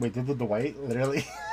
Wait, did the white literally?